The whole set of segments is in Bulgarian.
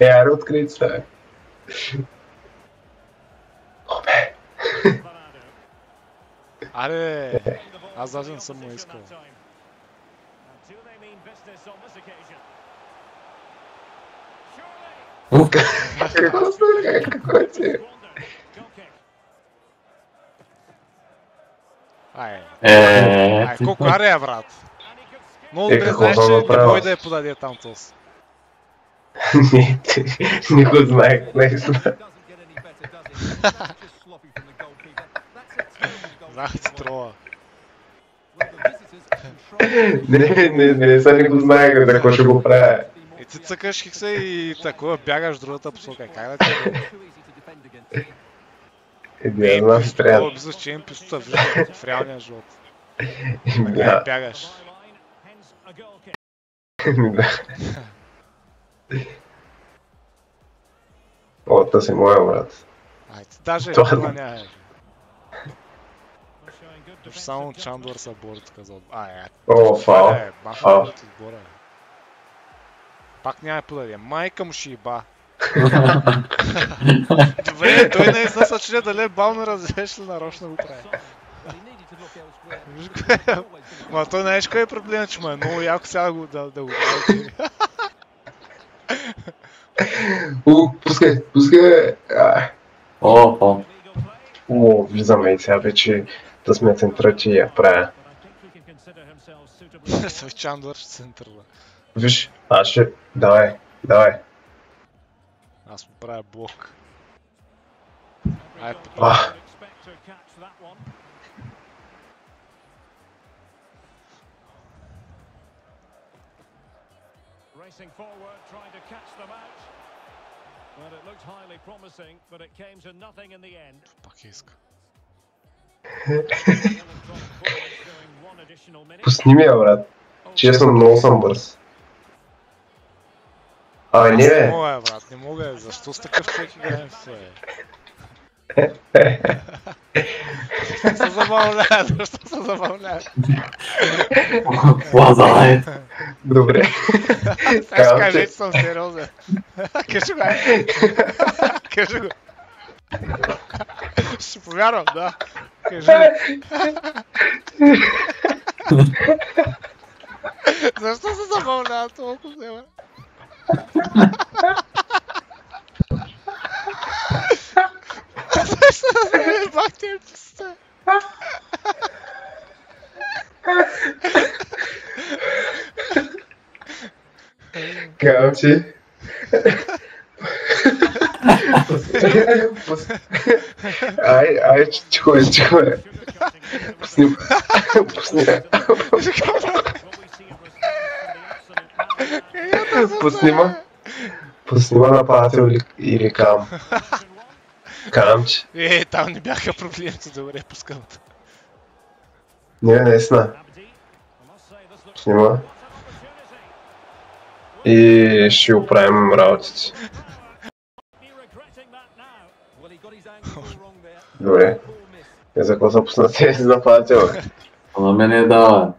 Е, аре открити става. Обе. Аре, аз даже не съм му искал. Какво става? Какво е ти? Ай, Е, ай, колко аре е, брат? Много Е, добре знаеш, че не бой да я подаде там тос. Не, не го знаех, наистина. Знах ти трова. Не, не, не, сега не го знаех, какво ще го правя. И ти цъкаш хикса и такова бягаш в другата посока. Как да ти е? Е, не знам, Това трябва. мисля, че им пистота вижда в реалния живот. Така Да, бягаш. да. О, та си моя, брат. Ай, ти даже Това- това нямаш. Уж само Чандор са бори така за отбора. Ай, ай, О, фал. е, баха Фал. отбора. бе. Пак няма да подаде. Майка му ще иба. Добре, той наистина се чуде дали е бавно развеш ли нарочно го прави. Виж кое е. Ма той знаеш кой е проблем, че му е много яко сега да го прави. У, пускай, пускай. А, О, о. О, влизаме и сега вече да сме центрати и я правя. Той Чандор ще центърва. Виж, аз ще... Давай, давай. Аз му правя блок. Ай, Racing forward, trying to catch them out. Well, it looked highly promising, but it came to nothing in the end. пак я иска. Doing one additional minute. пусни ми я, брат. Честно, много съм бърз. А, не, Аз не бе. мога, бе, брат, не мога. бе. Защо с такъв човек играем в това, бе? се забавлява, защо се забавлява? Лазай. Добре. Сега ще Казвам кажа, ти. че съм сериозен. Кажи го, ай. Кажи го. Ще повярвам, да. Кажи го. Защо се забавлява толкова, бе? Защо се забавлява тия Пус- Ай, ай, чихо чихо е. Пусни, пусни, пусни ма. Пусни ма нападател или, или кам. Камче. Е, там не бяха проблемите, добре, пускам. Не, наистина. Пусни ма. И ще оправим работите. Добре. Е, за какво са пуснат тези нападател? бе? На мен е дава.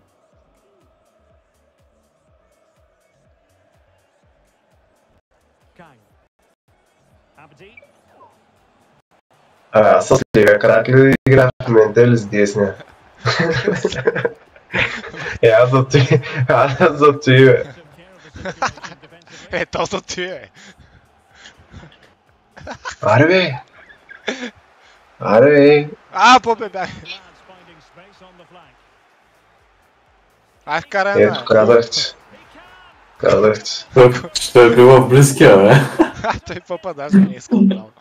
А, с левия крак ли играя в момента или с десния? Аз за ти, аз за ти, бе. Е, то за ти е. Аре, бе. Аре, бе. А, по-бе бях. Ай, вкарай Ето. Казах ти. Той, е било в близкия, бе. Той папа даже не иска право.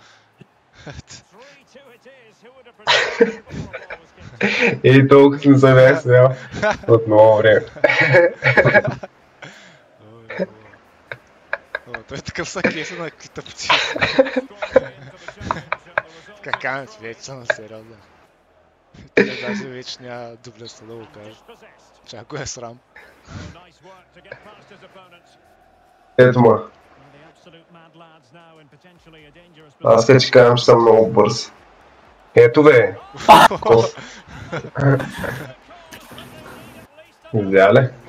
И толкова не се бях смял от много време. О, Той е такъв са кефи на тъпци. Така камеш, вече съм сериозен. Той даже вече няма дублеста да го кажа. Чак го е срам. Ето ма. Аз те ти казвам, че съм много бърз. Ето бе. Видя ли?